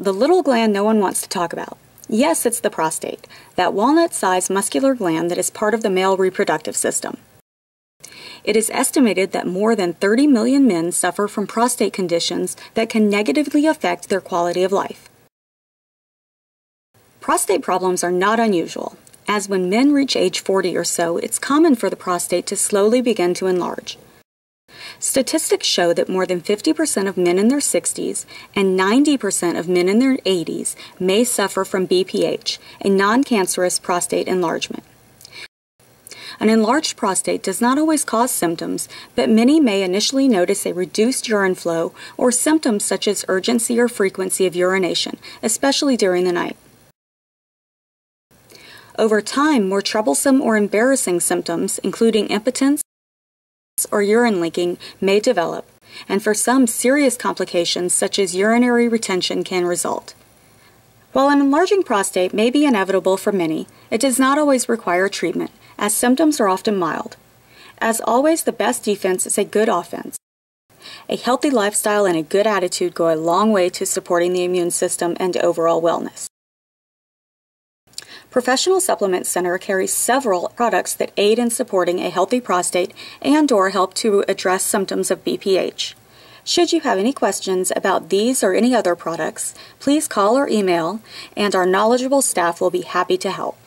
The little gland no one wants to talk about. Yes, it's the prostate, that walnut sized muscular gland that is part of the male reproductive system. It is estimated that more than 30 million men suffer from prostate conditions that can negatively affect their quality of life. Prostate problems are not unusual, as when men reach age 40 or so, it's common for the prostate to slowly begin to enlarge. Statistics show that more than 50% of men in their 60s and 90% of men in their 80s may suffer from BPH, a non cancerous prostate enlargement. An enlarged prostate does not always cause symptoms, but many may initially notice a reduced urine flow or symptoms such as urgency or frequency of urination, especially during the night. Over time, more troublesome or embarrassing symptoms, including impotence or urine leaking, may develop, and for some, serious complications such as urinary retention can result. While an enlarging prostate may be inevitable for many, it does not always require treatment, as symptoms are often mild. As always, the best defense is a good offense. A healthy lifestyle and a good attitude go a long way to supporting the immune system and overall wellness. Professional Supplement Center carries several products that aid in supporting a healthy prostate and or help to address symptoms of BPH. Should you have any questions about these or any other products, please call or email, and our knowledgeable staff will be happy to help.